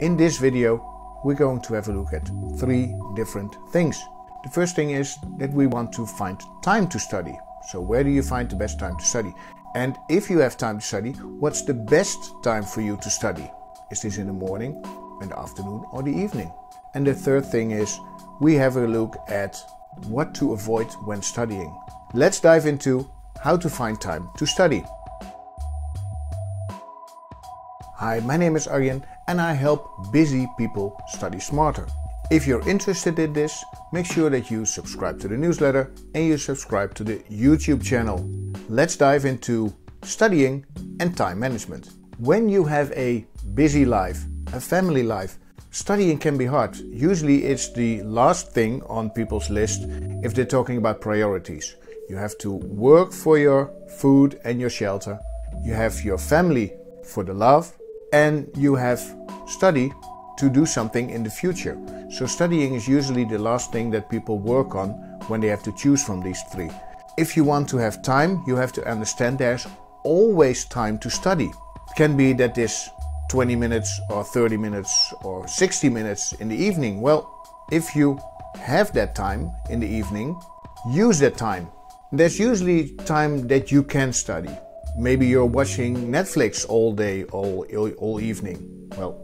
In this video, we're going to have a look at three different things. The first thing is that we want to find time to study. So, where do you find the best time to study? And if you have time to study, what's the best time for you to study? Is this in the morning, in the afternoon, or the evening? And the third thing is we have a look at what to avoid when studying. Let's dive into how to find time to study. Hi, my name is Arjen and I help busy people study smarter. If you're interested in this, make sure that you subscribe to the newsletter and you subscribe to the YouTube channel. Let's dive into studying and time management. When you have a busy life, a family life, studying can be hard. Usually it's the last thing on people's list if they're talking about priorities. You have to work for your food and your shelter. You have your family for the love and you have study to do something in the future. So, studying is usually the last thing that people work on when they have to choose from these three. If you want to have time, you have to understand there's always time to study. It can be that this 20 minutes or 30 minutes or 60 minutes in the evening. Well, if you have that time in the evening, use that time. There's usually time that you can study. Maybe you're watching Netflix all day, all, all evening. Well,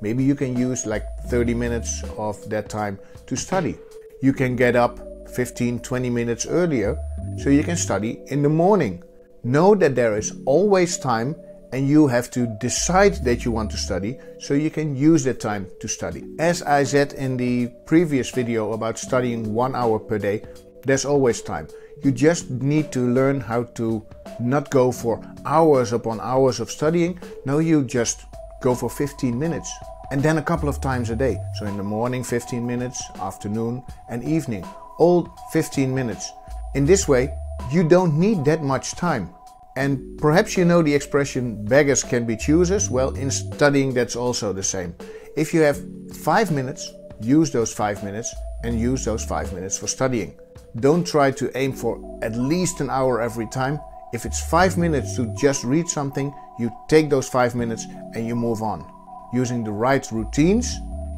maybe you can use like 30 minutes of that time to study. You can get up 15 20 minutes earlier so you can study in the morning. Know that there is always time and you have to decide that you want to study so you can use that time to study. As I said in the previous video about studying one hour per day, there's always time. You just need to learn how to not go for hours upon hours of studying. No, you just go for 15 minutes and then a couple of times a day. So in the morning, 15 minutes, afternoon, and evening, all 15 minutes. In this way, you don't need that much time. And perhaps you know the expression beggars can be choosers. Well, in studying, that's also the same. If you have five minutes, use those five minutes and use those five minutes for studying. Don't try to aim for at least an hour every time. If it's five minutes to just read something, you take those five minutes and you move on. Using the right routines,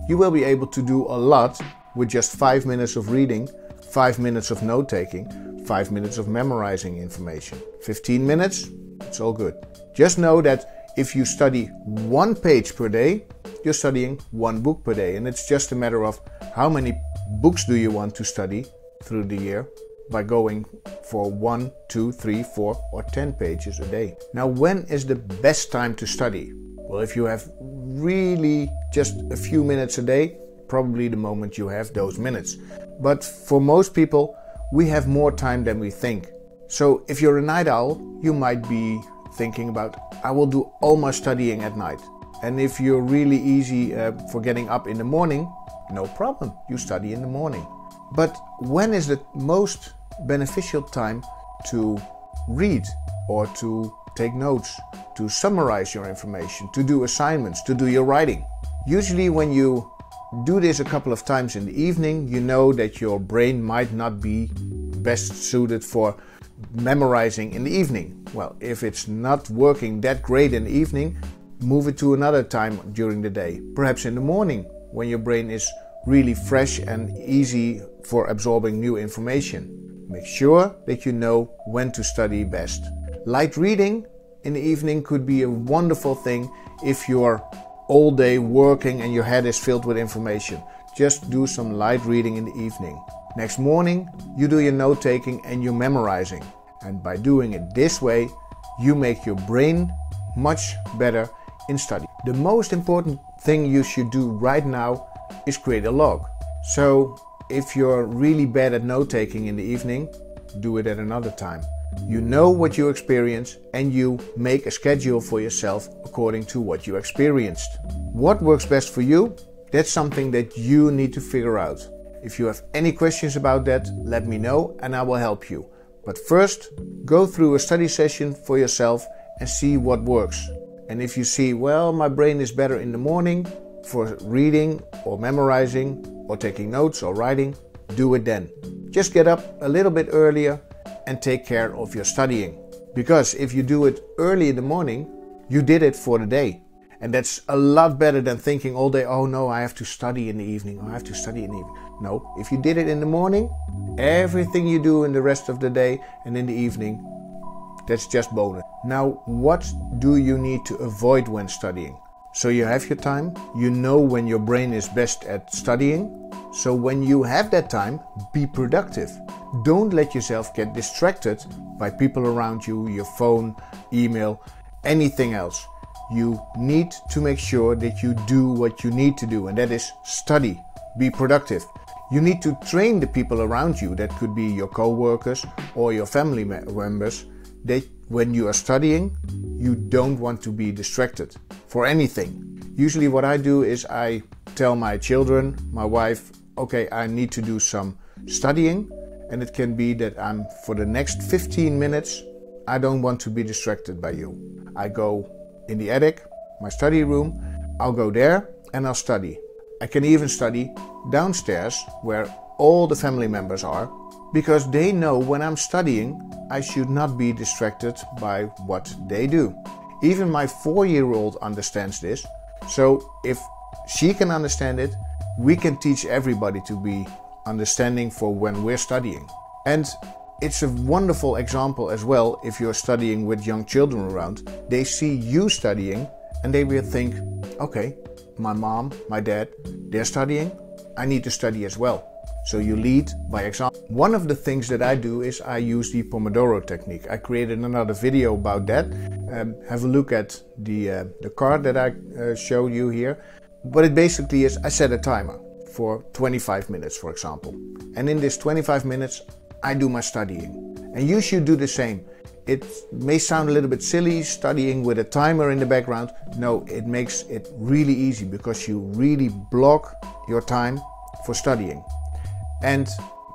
you will be able to do a lot with just five minutes of reading, five minutes of note taking, five minutes of memorizing information. 15 minutes, it's all good. Just know that if you study one page per day, you're studying one book per day. And it's just a matter of how many books do you want to study through the year by going for one, two, three, four, or ten pages a day. Now, when is the best time to study? Well, if you have really just a few minutes a day, probably the moment you have those minutes. But for most people, we have more time than we think. So if you're a night owl, you might be thinking about, I will do all my studying at night. And if you're really easy uh, for getting up in the morning, no problem, you study in the morning. But when is the most beneficial time to read or to take notes, to summarize your information, to do assignments, to do your writing? Usually, when you do this a couple of times in the evening, you know that your brain might not be best suited for memorizing in the evening. Well, if it's not working that great in the evening, move it to another time during the day, perhaps in the morning when your brain is really fresh and easy for absorbing new information. Make sure that you know when to study best. Light reading in the evening could be a wonderful thing if you're all day working and your head is filled with information. Just do some light reading in the evening. Next morning, you do your note taking and your memorizing. And by doing it this way, you make your brain much better in study. The most important thing you should do right now is create a log. So if you're really bad at note taking in the evening, do it at another time. You know what you experience and you make a schedule for yourself according to what you experienced. What works best for you? That's something that you need to figure out. If you have any questions about that, let me know and I will help you. But first, go through a study session for yourself and see what works. And if you see, well, my brain is better in the morning, for reading or memorizing or taking notes or writing, do it then. Just get up a little bit earlier and take care of your studying. Because if you do it early in the morning, you did it for the day. And that's a lot better than thinking all day, oh no, I have to study in the evening, I have to study in the evening. No, if you did it in the morning, everything you do in the rest of the day and in the evening, that's just bonus. Now, what do you need to avoid when studying? So you have your time, you know when your brain is best at studying. So when you have that time, be productive. Don't let yourself get distracted by people around you, your phone, email, anything else you need to make sure that you do what you need to do, and that is study, be productive. You need to train the people around you, that could be your co workers or your family members, that when you are studying, you don't want to be distracted for anything. Usually, what I do is I tell my children, my wife, okay, I need to do some studying, and it can be that I'm for the next 15 minutes, I don't want to be distracted by you. I go in the attic, my study room. I'll go there and I'll study. I can even study downstairs where all the family members are because they know when I'm studying I should not be distracted by what they do. Even my four year old understands this, so if she can understand it, we can teach everybody to be understanding for when we're studying. And it's a wonderful example as well if you're studying with young children around. They see you studying and they will think, okay, my mom, my dad, they're studying, I need to study as well. So you lead by example. One of the things that I do is I use the Pomodoro technique. I created another video about that. Um, have a look at the, uh, the card that I uh, you here. But it basically is I set a timer for 25 minutes, for example. And in this 25 minutes, I do my studying. And you should do the same. It may sound a little bit silly studying with a timer in the background. No, it makes it really easy because you really block your time for studying. And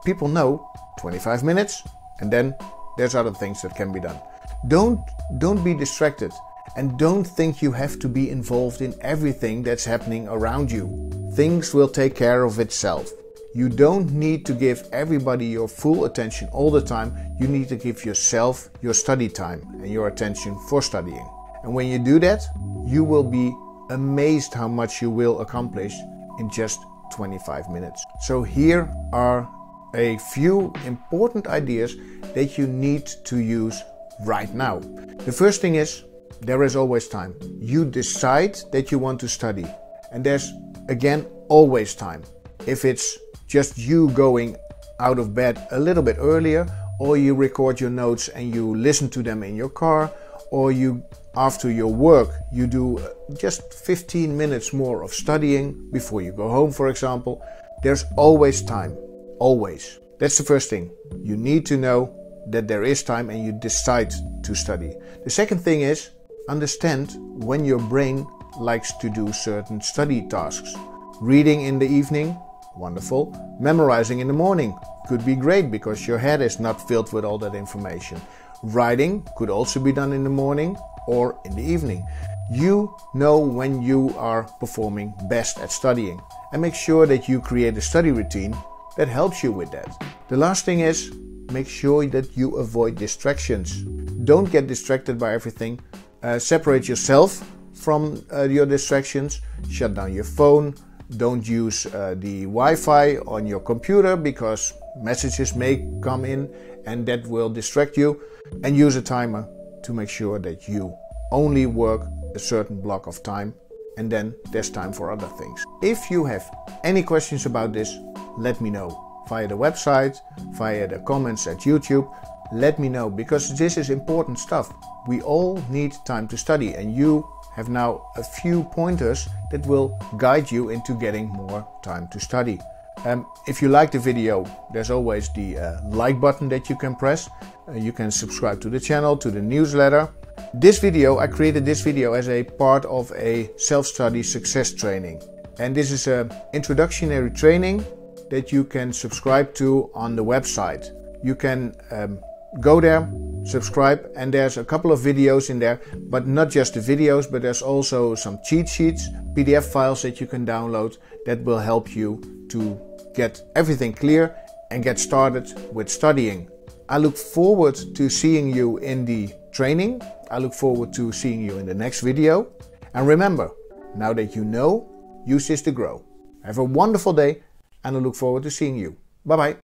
people know 25 minutes and then there's other things that can be done. Don't don't be distracted and don't think you have to be involved in everything that's happening around you. Things will take care of itself. You don't need to give everybody your full attention all the time. You need to give yourself your study time and your attention for studying. And when you do that, you will be amazed how much you will accomplish in just 25 minutes. So, here are a few important ideas that you need to use right now. The first thing is there is always time. You decide that you want to study, and there's again always time. If it's just you going out of bed a little bit earlier, or you record your notes and you listen to them in your car, or you after your work you do uh, just 15 minutes more of studying before you go home, for example. There's always time, always. That's the first thing. You need to know that there is time and you decide to study. The second thing is understand when your brain likes to do certain study tasks. Reading in the evening, Wonderful. Memorizing in the morning could be great because your head is not filled with all that information. Writing could also be done in the morning or in the evening. You know when you are performing best at studying and make sure that you create a study routine that helps you with that. The last thing is make sure that you avoid distractions. Don't get distracted by everything. Uh, separate yourself from uh, your distractions. Shut down your phone, don't use uh, the Wi-Fi on your computer because messages may come in and that will distract you. And use a timer to make sure that you only work a certain block of time and then there's time for other things. If you have any questions about this, let me know via the website, via the comments at YouTube. Let me know because this is important stuff. We all need time to study and you have now a few pointers that will guide you into getting more time to study. Um, if you like the video, there's always the uh, like button that you can press. Uh, you can subscribe to the channel, to the newsletter. This video, I created this video as a part of a self-study success training. And this is an introductory training that you can subscribe to on the website. You can um, go there, subscribe, and there's a couple of videos in there, but not just the videos, but there's also some cheat sheets, PDF files that you can download that will help you to get everything clear and get started with studying. I look forward to seeing you in the training. I look forward to seeing you in the next video. And remember, Now that you know, use this to grow. Have a wonderful day and I look forward to seeing you. Bye bye.